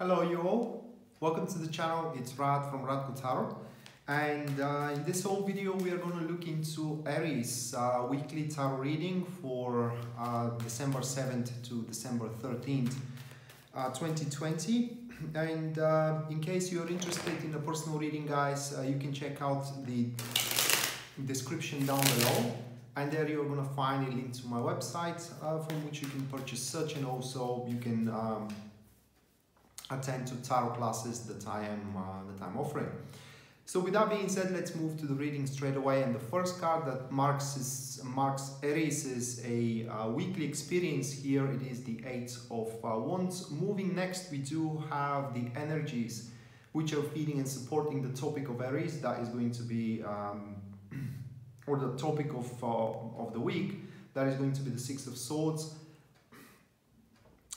Hello you all, welcome to the channel, it's Radko from Radko Tarot and uh, in this whole video we are going to look into Aries uh, weekly tarot reading for uh, December 7th to December 13th 2020 uh, and uh, in case you're interested in a personal reading guys uh, you can check out the description down below. And there you're going to find a link to my website from which you can purchase such and also you can um, attend to tarot classes that I am uh, that I'm offering. So with that being said, let's move to the reading straight away. And the first card that marks is, marks Aries is a uh, weekly experience here. It is the Eight of uh, Wands. Moving next, we do have the energies which are feeding and supporting the topic of Aries. That is going to be, um, or the topic of, uh, of the week. That is going to be the Six of Swords.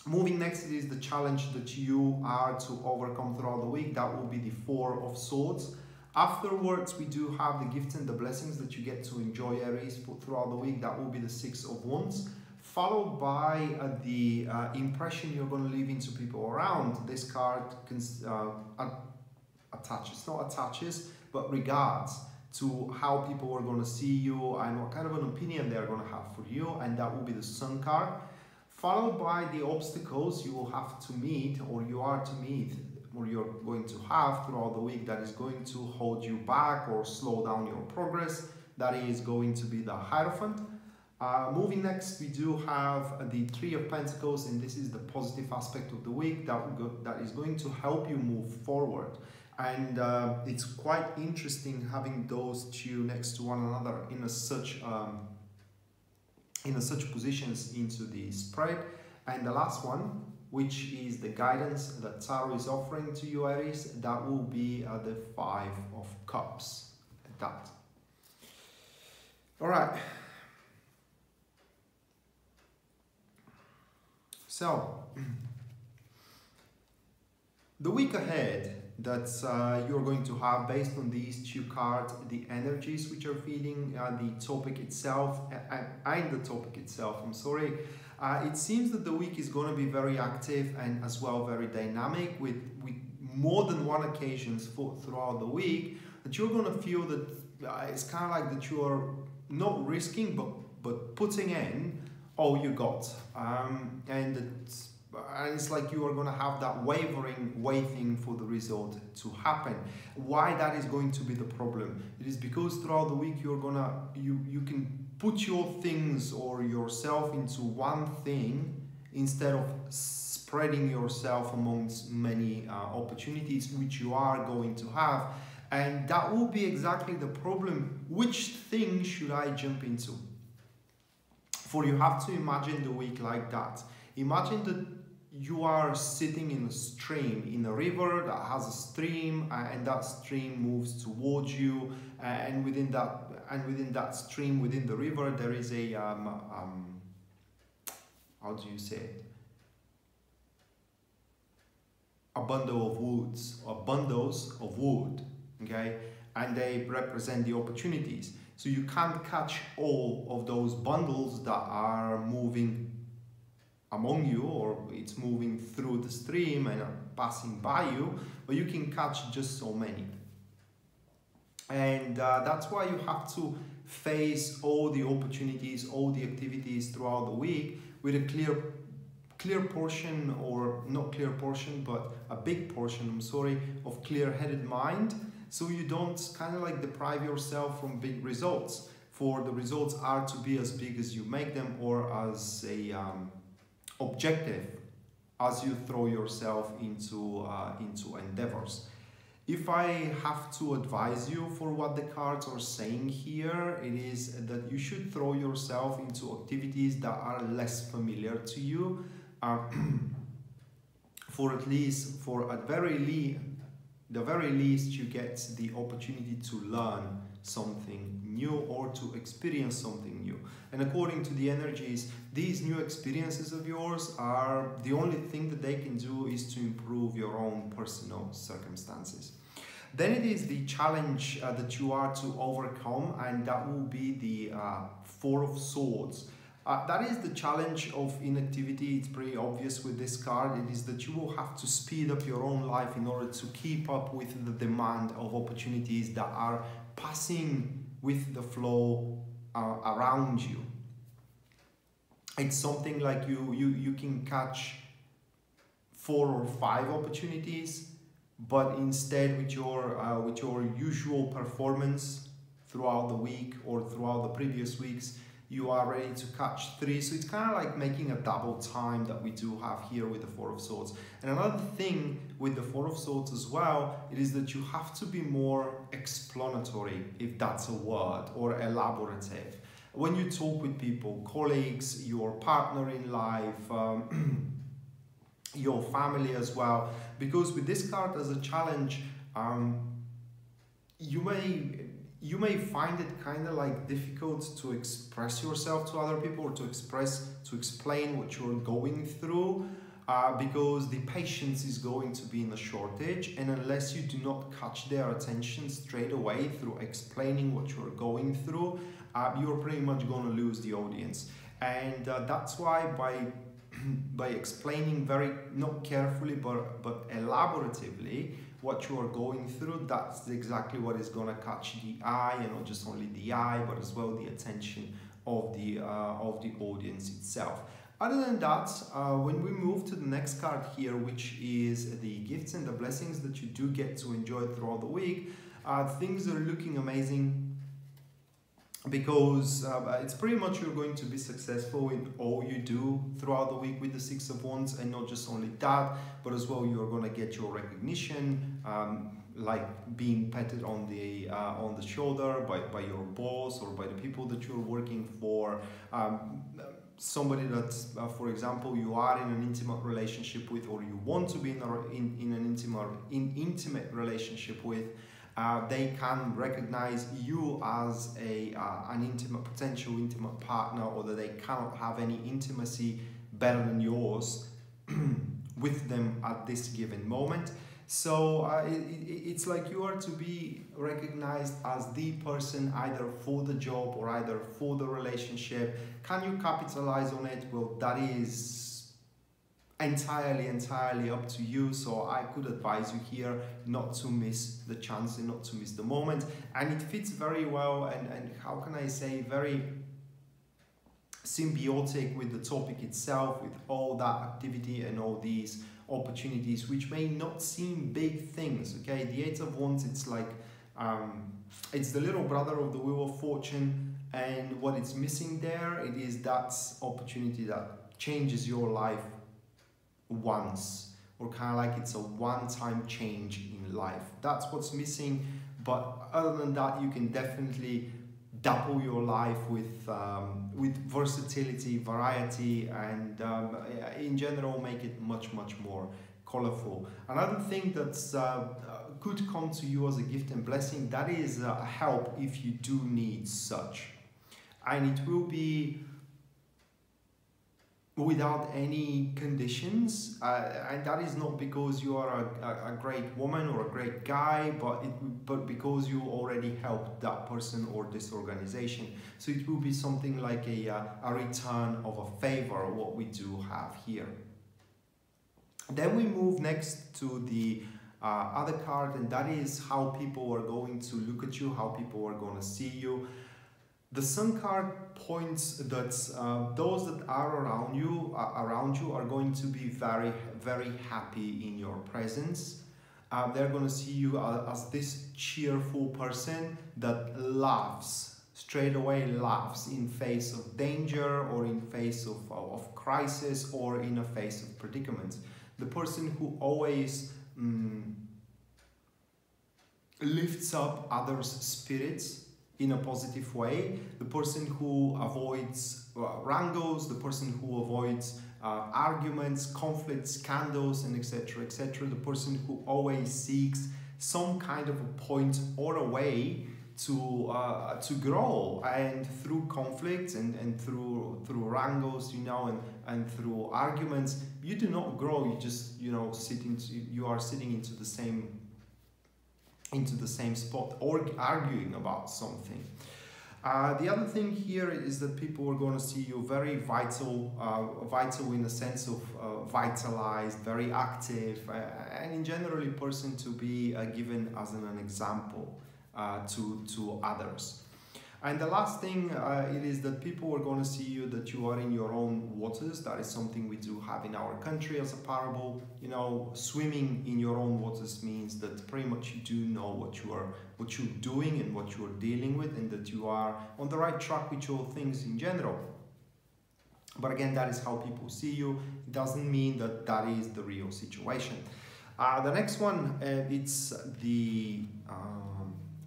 Moving next is the challenge that you are to overcome throughout the week. That will be the Four of Swords. Afterwards, we do have the gifts and the blessings that you get to enjoy Aries throughout the week. That will be the Six of Wands. Followed by uh, the uh, impression you're going to leave into people around. This card can, uh, attaches, not attaches, but regards to how people are going to see you and what kind of an opinion they're going to have for you. And that will be the Sun card followed by the obstacles you will have to meet or you are to meet or you're going to have throughout the week that is going to hold you back or slow down your progress. That is going to be the Hierophant. Uh, moving next, we do have the Three of Pentacles, and this is the positive aspect of the week that, go, that is going to help you move forward. And uh, it's quite interesting having those two next to one another in a such um, in such positions into the spread. And the last one, which is the guidance that Tarot is offering to you, Aries, that will be uh, the Five of Cups. That. All right. So, the week ahead that uh, you're going to have based on these two cards, the energies which are feeding uh, the topic itself and, the topic itself, I'm sorry. Uh, it seems that the week is going to be very active and as well very dynamic with, with more than one occasions for, throughout the week that you're going to feel that uh, it's kind of like that you are not risking but, but putting in all you got. Um, and it's and it's like you are going to have that wavering waiting for the result to happen. Why that is going to be the problem? It is because throughout the week you're gonna you you can put your things or yourself into one thing instead of spreading yourself amongst many uh, opportunities which you are going to have. And that will be exactly the problem. Which thing should i jump into? For you have to imagine the week like that imagine that you are sitting in a stream, in a river that has a stream, uh, and that stream moves towards you, uh, and within that and within that stream, within the river, there is a um, um, how do you say it? A bundle of woods or bundles of wood, okay, and they represent the opportunities. So you can't catch all of those bundles that are moving among you or it's moving through the stream and passing by you, but you can catch just so many. And uh, that's why you have to face all the opportunities, all the activities throughout the week with a clear clear portion or not clear portion but a big portion I'm sorry of clear-headed mind so you don't kind of like deprive yourself from big results for the results are to be as big as you make them or as a um, objective as you throw yourself into, uh, into endeavors. If I have to advise you for what the cards are saying here, it is that you should throw yourself into activities that are less familiar to you. Uh, for at least, for at very least, the very least, you get the opportunity to learn something new or to experience something new. And according to the energies, these new experiences of yours are the only thing that they can do is to improve your own personal circumstances. Then it is the challenge uh, that you are to overcome, and that will be the uh, Four of Swords. Uh, that is the challenge of inactivity. It's pretty obvious with this card. It is that you will have to speed up your own life in order to keep up with the demand of opportunities that are passing with the flow uh, around you. It's something like you, you, you can catch four or five opportunities, but instead with your, uh, with your usual performance throughout the week or throughout the previous weeks, you are ready to catch three. So it's kind of like making a double time that we do have here with the Four of Swords. And another thing with the Four of Swords as well, it is that you have to be more explanatory, if that's a word, or elaborative. When you talk with people, colleagues, your partner in life, um, your family as well, because with this card as a challenge, um, you may you may find it kind of like difficult to express yourself to other people or to express to explain what you're going through uh, because the patience is going to be in a shortage and unless you do not catch their attention straight away through explaining what you're going through uh, you're pretty much going to lose the audience. And uh, that's why by by explaining very not carefully but but elaboratively what you are going through, that's exactly what is going to catch the eye, and not just only the eye, but as well the attention of the, uh, of the audience itself. Other than that, uh, when we move to the next card here, which is the gifts and the blessings that you do get to enjoy throughout the week, uh, things are looking amazing because uh, it's pretty much you're going to be successful in all you do throughout the week with the six of wands and not just only that but as well you're going to get your recognition um, like being patted on the uh, on the shoulder by, by your boss or by the people that you're working for. Um, somebody that uh, for example you are in an intimate relationship with or you want to be in, a, in, in an intimate in intimate relationship with uh, they can recognize you as a uh, an intimate potential intimate partner or that they cannot have any intimacy better than yours with them at this given moment. So uh, it, it's like you are to be recognized as the person either for the job or either for the relationship. Can you capitalize on it? Well that is entirely entirely up to you. So i could advise you here not to miss the chance and not to miss the moment. And it fits very well and and how can i say very symbiotic with the topic itself with all that activity and all these opportunities which may not seem big things okay? The eight of wands it's like um, it's the little brother of the wheel of fortune and what it's missing there it is that opportunity that changes your life once or kind of like it's a one-time change in life. That's what's missing. But other than that, you can definitely double your life with um, with versatility, variety, and um, in general make it much much more colorful. Another thing that's uh, could come to you as a gift and blessing that is uh, help if you do need such, and it will be without any conditions. Uh, and that is not because you are a, a, great woman or a great guy but it but because you already helped that person or this organization. So it will be something like a, uh, a return of a favor what we do have here. Then we move next to the uh, other card and that is how people are going to look at you how people are going to see you the sun card points that uh, those that are around you uh, around you are going to be very very happy in your presence. Uh, they're going to see you as this cheerful person that laughs straight away laughs in face of danger or in face of, of crisis or in a face of predicaments. The person who always mm, lifts up others' spirits in a positive way. The person who avoids uh, wrangles, the person who avoids uh, arguments, conflicts, scandals, and etc. etc. The person who always seeks some kind of a point or a way to uh, to grow and through conflicts and, and through through wrangles you know and, and through arguments you do not grow you just you know sit into you are sitting into the same into the same spot or arguing about something. Uh, the other thing here is that people are going to see you very vital, uh, vital in the sense of uh, vitalized, very active, uh, and in general, a person to be uh, given as an, an example uh, to, to others. And the last thing uh, it is that people are going to see you that you are in your own waters. That is something we do have in our country as a parable. You know, swimming in your own waters means that pretty much you do know what you are, what you're doing and what you are dealing with, and that you are on the right track with your things in general. But again, that is how people see you. It doesn't mean that that is the real situation. Uh, the next one, uh, it's the um,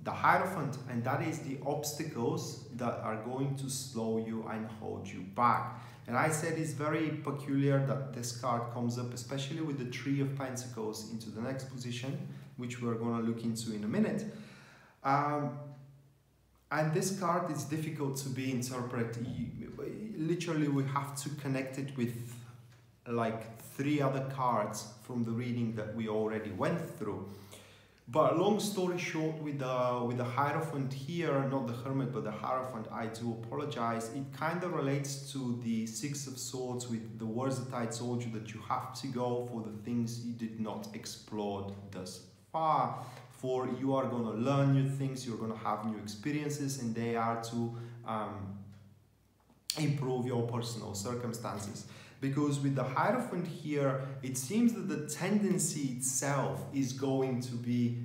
the Hierophant, and that is the obstacles that are going to slow you and hold you back. And I said it's very peculiar that this card comes up, especially with the Three of Pentacles into the next position, which we're going to look into in a minute. Um, and this card is difficult to be interpreted. Literally, we have to connect it with like three other cards from the reading that we already went through. But long story short, with the with the Hierophant here, not the Hermit, but the Hierophant, I do apologize. It kind of relates to the Six of Swords with the words that I told you that you have to go for the things you did not explore thus far. For you are going to learn new things, you're going to have new experiences, and they are to um, improve your personal circumstances because with the Hierophant here, it seems that the tendency itself is going to be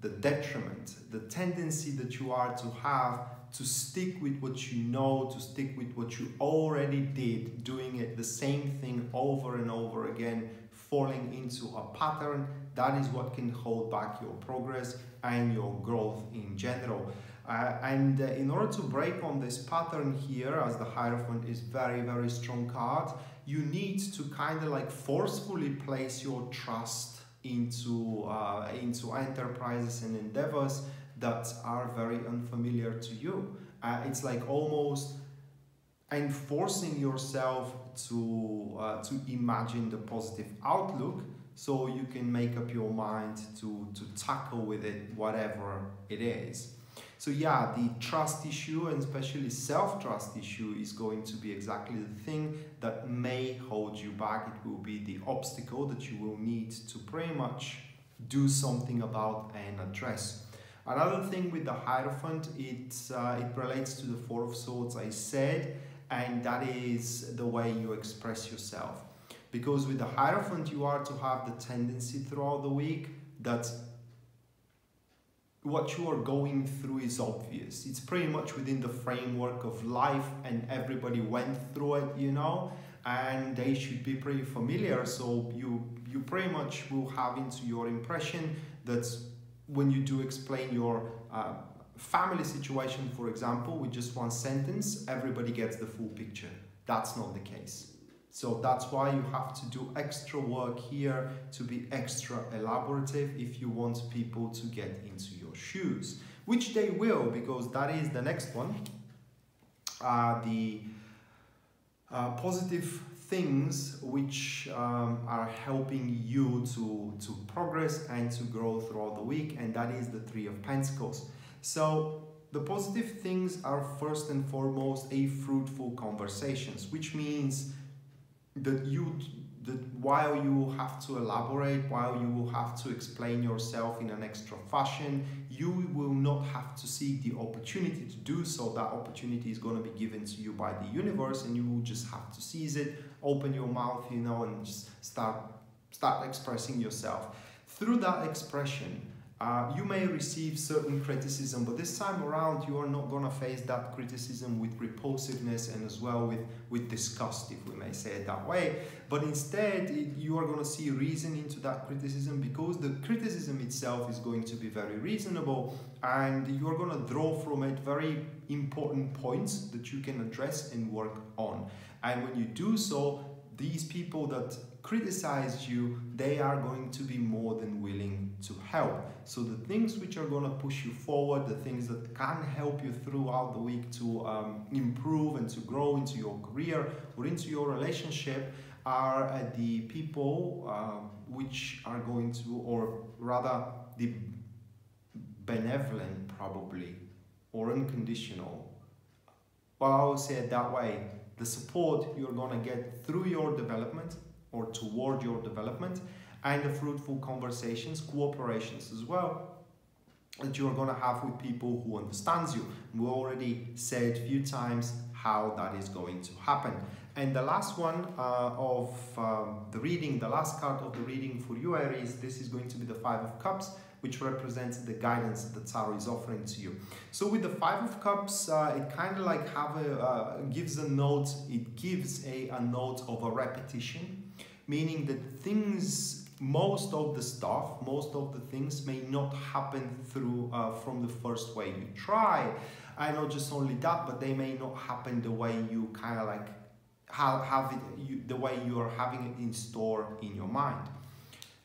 the detriment, the tendency that you are to have to stick with what you know, to stick with what you already did, doing it the same thing over and over again, falling into a pattern, that is what can hold back your progress and your growth in general. Uh, and uh, in order to break on this pattern here, as the Hierophant is very, very strong card, you need to kind of like forcefully place your trust into uh, into enterprises and endeavors that are very unfamiliar to you. Uh, it's like almost enforcing yourself to uh, to imagine the positive outlook so you can make up your mind to to tackle with it whatever it is so yeah, the trust issue and especially self-trust issue is going to be exactly the thing that may hold you back. It will be the obstacle that you will need to pretty much do something about and address. Another thing with the Hierophant, it, uh, it relates to the Four of Swords I said, and that is the way you express yourself. Because with the Hierophant, you are to have the tendency throughout the week that what you are going through is obvious. It's pretty much within the framework of life and everybody went through it, you know, and they should be pretty familiar. So you you pretty much will have into your impression that when you do explain your uh, family situation, for example, with just one sentence, everybody gets the full picture. That's not the case. So that's why you have to do extra work here to be extra elaborative if you want people to get into shoes, which they will because that is the next one. Uh, the uh, positive things which um, are helping you to, to progress and to grow throughout the week, and that is the Three of Pentacles. So the positive things are first and foremost a fruitful conversations, which means that you that while you will have to elaborate, while you will have to explain yourself in an extra fashion, you will not have to seek the opportunity to do so. That opportunity is going to be given to you by the universe, and you will just have to seize it, open your mouth, you know, and just start start expressing yourself. Through that expression, uh, you may receive certain criticism, but this time around you are not going to face that criticism with repulsiveness and as well with, with disgust, if we may say it that way. But instead, it, you are going to see reason into that criticism because the criticism itself is going to be very reasonable and you are going to draw from it very important points that you can address and work on. And when you do so, these people that criticize you, they are going to be more than willing to help. So the things which are going to push you forward, the things that can help you throughout the week to um, improve and to grow into your career or into your relationship are uh, the people uh, which are going to, or rather the benevolent probably, or unconditional well, I will say it that way. The support you're going to get through your development or toward your development and the fruitful conversations, cooperations as well that you're going to have with people who understands you. We already said a few times how that is going to happen. And the last one uh, of um, the reading, the last card of the reading for you Aries, this is going to be the Five of Cups, which represents the guidance that Tarot is offering to you. So with the Five of Cups, uh, it kind of like have a, uh, gives a note, it gives a, a note of a repetition, meaning that things most of the stuff, most of the things may not happen through uh, from the first way you try. I know just only that, but they may not happen the way you kind of like have, have it, you, the way you are having it in store in your mind.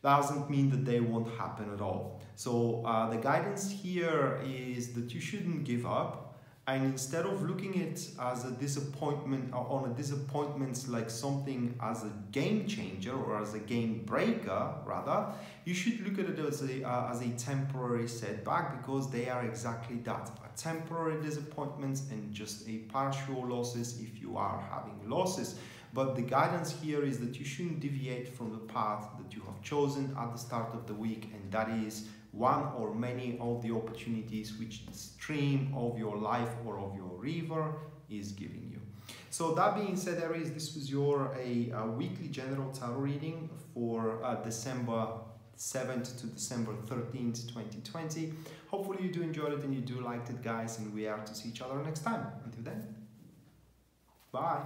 Doesn't mean that they won't happen at all. So uh, the guidance here is that you shouldn't give up and instead of looking at it as a disappointment or on a disappointment like something as a game changer or as a game breaker rather you should look at it as a uh, as a temporary setback because they are exactly that a temporary disappointment and just a partial losses if you are having losses. But the guidance here is that you shouldn't deviate from the path that you have chosen at the start of the week and that is one or many of the opportunities which the stream of your life or of your river is giving you. So that being said, Aries, this was your a, a weekly general tarot reading for uh, December 7th to December 13th, 2020. Hopefully you do enjoy it and you do like it, guys, and we are to see each other next time. Until then, bye.